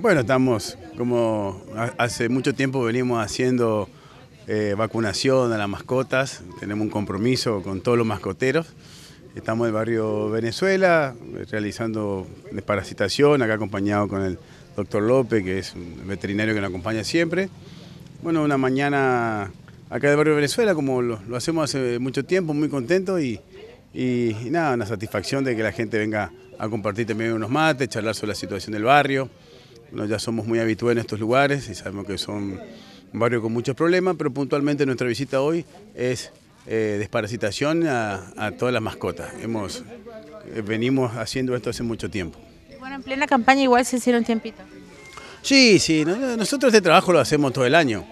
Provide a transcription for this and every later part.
Bueno, estamos como hace mucho tiempo venimos haciendo eh, vacunación a las mascotas, tenemos un compromiso con todos los mascoteros. Estamos en el barrio Venezuela realizando desparasitación, acá acompañado con el doctor López, que es un veterinario que nos acompaña siempre. Bueno, una mañana acá del barrio Venezuela, como lo, hacemos hace mucho tiempo, muy contento y, y, nada, una satisfacción de que la gente venga a compartir también unos mates, charlar sobre la situación del barrio. Bueno, ya somos muy habituales en estos lugares y sabemos que son un barrio con muchos problemas, pero puntualmente nuestra visita hoy es eh, desparasitación a, todas las mascotas. Hemos, eh, venimos haciendo esto hace mucho tiempo. Bueno, en plena campaña igual se hicieron tiempito. Sí, sí, nosotros este trabajo lo hacemos todo el año.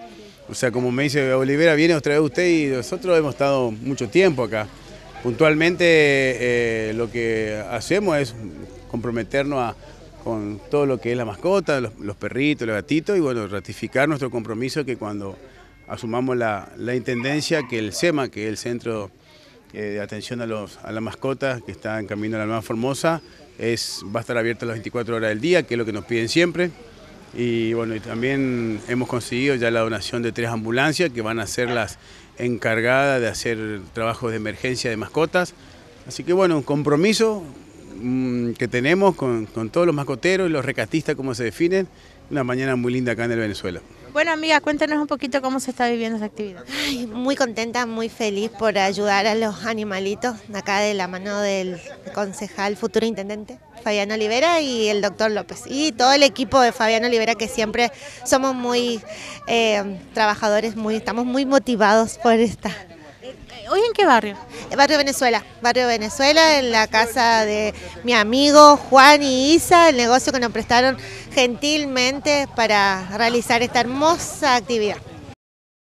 O sea, como me dice Olivera, viene otra vez usted y nosotros hemos estado mucho tiempo acá. Puntualmente eh, lo que hacemos es comprometernos a con todo lo que es la mascota, los, perritos, los gatitos y bueno, ratificar nuestro compromiso que cuando asumamos la, intendencia, que el SEMA, que es el Centro eh, de Atención a, los, a las Mascotas, que está en camino a la Nueva Formosa, es, va a estar abierto las 24 horas del día, que es lo que nos piden siempre. Y bueno, y también hemos conseguido ya la donación de tres ambulancias que van a ser las encargadas de hacer trabajos de emergencia de mascotas. Así que bueno, un compromiso, Mm, que tenemos con, todos los mascoteros y los recatistas, como se definen, una mañana muy linda acá en el Venezuela. Bueno, amiga, cuéntanos un poquito cómo se está viviendo esa actividad. muy contenta, muy feliz por ayudar a los animalitos, acá de la mano del concejal, futuro intendente, Fabián Olivera y el doctor López. Y todo el equipo de Fabián Olivera, que siempre somos muy eh, trabajadores, muy, estamos muy motivados por esta ¿Hoy en qué barrio? Barrio Venezuela, Barrio Venezuela, en la casa de mi amigo Juan y Isa, el negocio que nos prestaron gentilmente para realizar esta hermosa actividad.